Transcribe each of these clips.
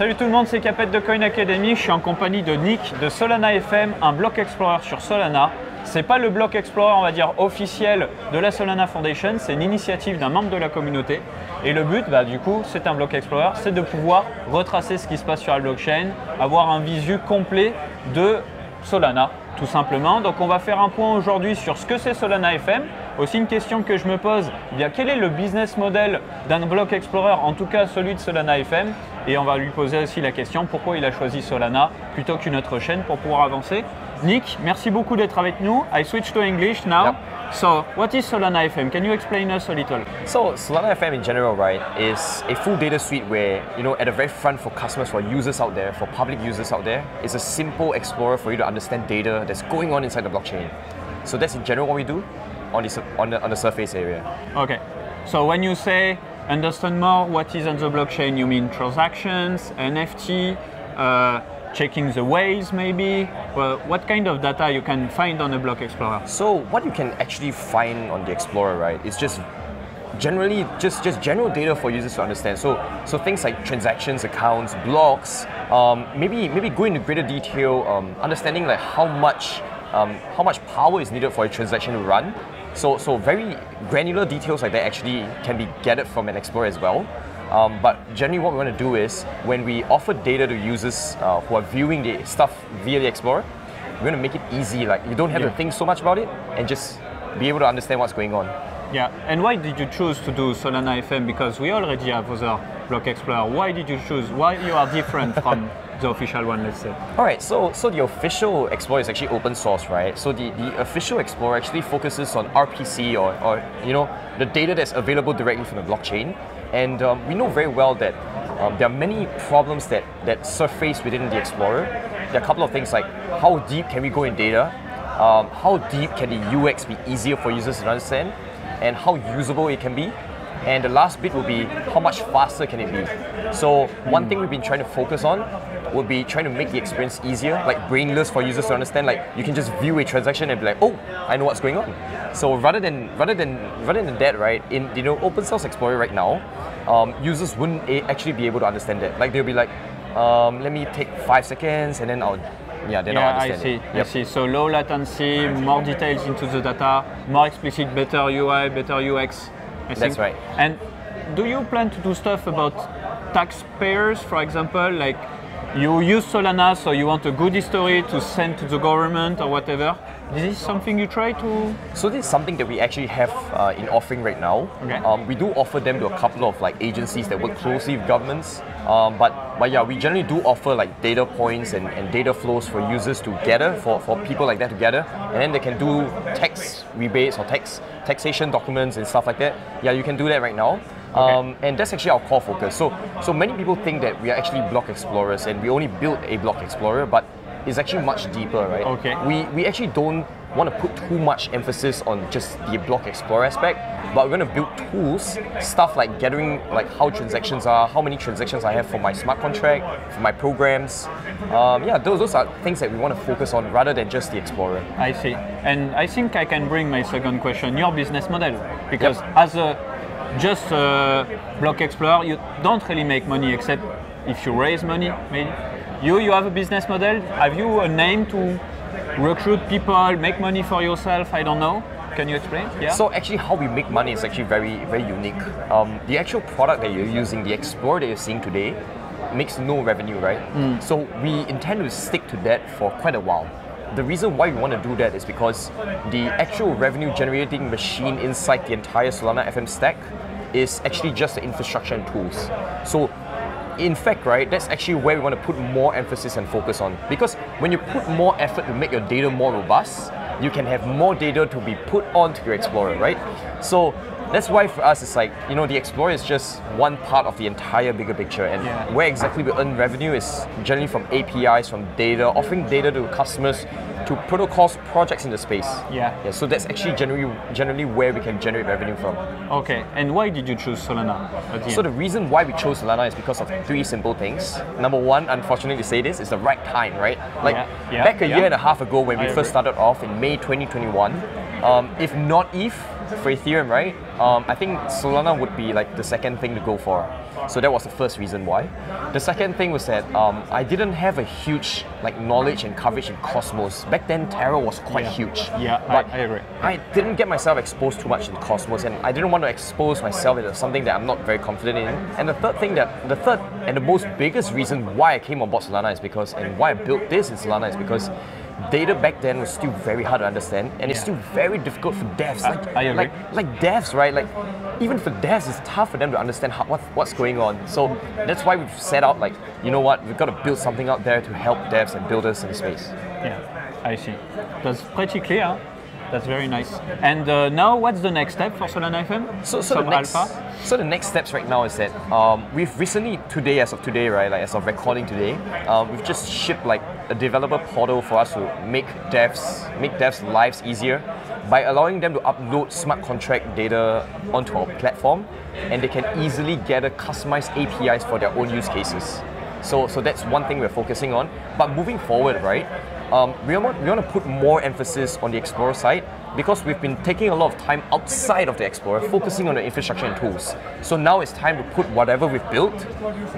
Salut tout le monde, c'est Capette de Coin Academy. Je suis en compagnie de Nick de Solana FM, un block explorer sur Solana. C'est pas le block explorer, on va dire, officiel de la Solana Foundation, c'est une initiative d'un membre de la communauté. Et le but, bah, du coup, c'est un block explorer, c'est de pouvoir retracer ce qui se passe sur la blockchain, avoir un visu complet de Solana, tout simplement. Donc on va faire un point aujourd'hui sur ce que c'est Solana FM. Aussi une question que je me pose, bien, quel est le business model d'un block explorer, en tout cas celui de Solana FM Et on va lui poser aussi la question pourquoi il a choisi Solana plutôt qu'une autre chaîne pour pouvoir avancer? Nick, merci beaucoup d'être avec nous. I switch to English now. Yep. So, what is Solana FM? Can you explain us a little? So Solana FM in general, right, is a full data suite where, you know, at the very front for customers, for users out there, for public users out there, it's a simple explorer for you to understand data that's going on inside the blockchain. So that's in general what we do on the, on the, on the surface area. Okay. So when you say understand more what is on the blockchain, you mean transactions, NFT, uh, checking the ways maybe? Well, what kind of data you can find on the block explorer? So what you can actually find on the Explorer, right, is just generally just, just general data for users to understand. So so things like transactions, accounts, blocks, um, maybe maybe go into greater detail, um, understanding like how much um, how much power is needed for a transaction to run. So so very granular details like that actually can be gathered from an Explorer as well. Um, but generally, what we want to do is when we offer data to users uh, who are viewing the stuff via the Explorer, we're going to make it easy. Like you don't have Yeah. to think so much about it and just be able to understand what's going on. Yeah, and why did you choose to do Solana FM? Because we already have other block explorer. Why did you choose? Why you are different from the official one, let's say? All right, so so the official Explorer is actually open source, right? So the, the official Explorer actually focuses on RPC or, or you know the data that's available directly from the blockchain, and um, we know very well that um, there are many problems that that surface within the Explorer. There are a couple of things like how deep can we go in data, um, how deep can the UX be easier for users to understand, and how usable it can be. And the last bit will be how much faster can it be. So one thing we've been trying to focus on would be trying to make the experience easier, like brainless for users to understand. Like you can just view a transaction and be like, oh, I know what's going on. So rather than rather than rather than that, right? In you know Open Source Explorer right now, um, users wouldn't actually be able to understand that. Like they'll be like, um, let me take five seconds and then I'll yeah I'll Yeah, I see. it. I see. So low latency, more details into the data, more explicit, better UI, better UX. I That's think. right. And do you plan to do stuff about taxpayers, for example, like you use Solana, so you want a good history to send to the government or whatever? Is this something you try to? So this is something that we actually have uh, in offering right now. Okay. Um, we do offer them to a couple of like agencies that work closely with governments. Um, but but yeah, we generally do offer like data points and, and data flows for users to gather for, for people like that to gather, and then they can do tax rebates or tax taxation documents and stuff like that. Yeah, you can do that right now. Um, and that's actually our core focus. So so many people think that we are actually block explorers and we only build a block explorer, but it's actually much deeper, right? Okay. We we actually don't want to put too much emphasis on just the block explorer aspect, but we're going to build tools, stuff like gathering like how transactions are, how many transactions I have for my smart contract, for my programs. Um, yeah, those, those are things that we want to focus on rather than just the explorer. I see. And I think I can bring my second question, your business model. Because Yep. as a just a block explorer, you don't really make money except if you raise money, maybe. You you have a business model. Have you a name to recruit people, make money for yourself? I don't know. Can you explain? Yeah. So actually, how we make money is actually very, very unique. Um, the actual product that you're using, the Explorer that you're seeing today, makes no revenue, right? So we intend to stick to that for quite a while. The reason why we want to do that is because the actual revenue generating machine inside the entire Solana FM stack is actually just the infrastructure and tools. So in fact, right, that's actually where we want to put more emphasis and focus on. Because when you put more effort to make your data more robust, you can have more data to be put onto your Explorer, right? So that's why for us it's like, you know, the Explorer is just one part of the entire bigger picture. And Yeah. where exactly we earn revenue is generally from APIs, from data, offering data to customers, to protocols, projects in the space. Yeah. Yeah, so that's actually generally generally where we can generate revenue from. okay. And why did you choose Solana the So end? the reason why we chose Solana is because of three simple things. Number one, unfortunately to say this, is the right time, right? Like Yeah, yeah, back a year and a half ago when we I first agree. started off in May 2021, um, if not if for Ethereum, right? Um, I think Solana would be like the second thing to go for. So that was the first reason why. The second thing was that um, I didn't have a huge like knowledge and coverage in Cosmos. Back then, Terra was quite Yeah. huge. Yeah, I- but I agree. I didn't get myself exposed too much in Cosmos, and I didn't want to expose myself into something that I'm not very confident in. And the third thing that the third and the most biggest reason why I came on board Solana is because, and why I built this in Solana is because. Data back then was still very hard to understand, and it's still very difficult for devs. I- Like, I agree. like like devs, right? Like even for devs, it's tough for them to understand how, what, what's going on. So that's why we've set out like, you know what, we've got to build something out there to help devs and builders in space. Yeah, I see. That's pretty clear. That's very nice. And uh, now, what's the next step for Solana FM? So, so Some the next, alpha? so the next steps right now is that um, we've recently today, as of today, right, like as of recording today, um, we've just shipped like a developer portal for us to make devs make devs' lives easier by allowing them to upload smart contract data onto our platform, and they can easily gather customized APIs for their own use cases. So, so that's one thing we're focusing on. But moving forward, right, um, we, want, we want to put more emphasis on the Explorer side because we've been taking a lot of time outside of the Explorer, focusing on the infrastructure and tools. So now it's time to put whatever we've built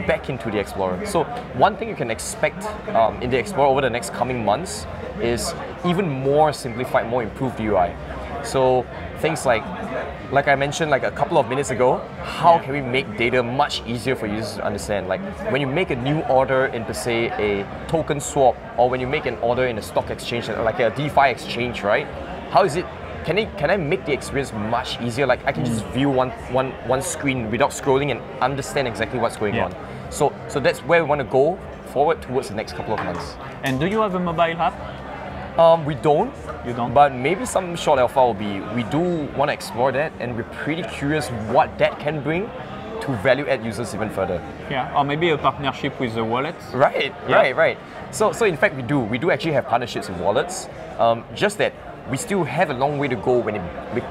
back into the Explorer. So one thing you can expect um, in the Explorer over the next coming months is even more simplified, more improved UI. So things like, like I mentioned like a couple of minutes ago, how can we make data much easier for users to understand? Like when you make a new order in per se a token swap, or when you make an order in a stock exchange, like a DeFi exchange, right? How is it? Can I can I make the experience much easier? Like I can just view one one one screen without scrolling and understand exactly what's going Yeah. on. So so that's where we want to go forward towards the next couple of months. And do you have a mobile app? Um, we don't. You don't? But maybe some short alpha will be. We do want to explore that, and we're pretty curious what that can bring to value add users even further. Yeah, or maybe a partnership with the wallet. Right, Yeah. right, right. So, so in fact, we do. We do actually have partnerships with wallets. Um, just that we still have a long way to go when it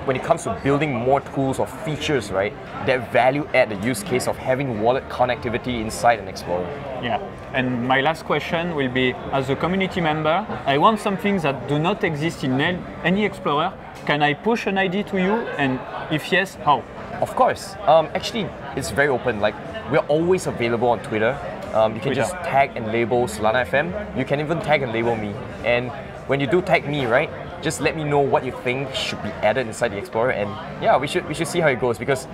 when it comes to building more tools or features, right? That value add the use case of having wallet connectivity inside an Explorer. Yeah. And my last question will be as a community member, I want some things that do not exist in any Explorer. Can I push an ID to you? And if yes, how? Of course. Um, actually, it's very open. Like we're always available on Twitter. Um, you can Twitter. just tag and label Solana FM. You can even tag and label me. And when you do tag me, right, just let me know what you think should be added inside the Explorer. And yeah, we should we should see how it goes because.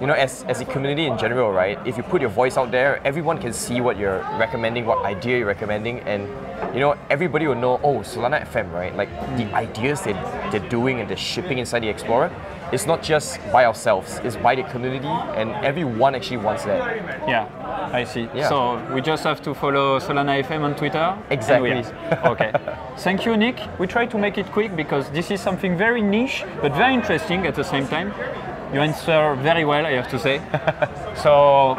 You know, as, as a community in general, right? If you put your voice out there, everyone can see what you're recommending, what idea you're recommending, and you know, everybody will know, oh, Solana FM, right? Like the mm. ideas that they're doing and they're shipping inside the Explorer, it's not just by ourselves, it's by the community, and everyone actually wants that. Yeah, I see. Yeah. So we just have to follow Solana FM on Twitter. Exactly. okay. Thank you, Nick. We try to make it quick because this is something very niche but very interesting at the same time. You answer very well, I have to say. so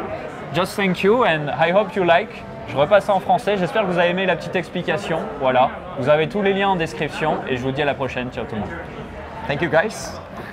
just thank you and I hope you like. Je repasse en français. J'espère que vous avez aimé la petite explication. Voilà. Vous avez tous les liens en description et je vous dis à la prochaine. Ciao tout le monde. Thank you, guys.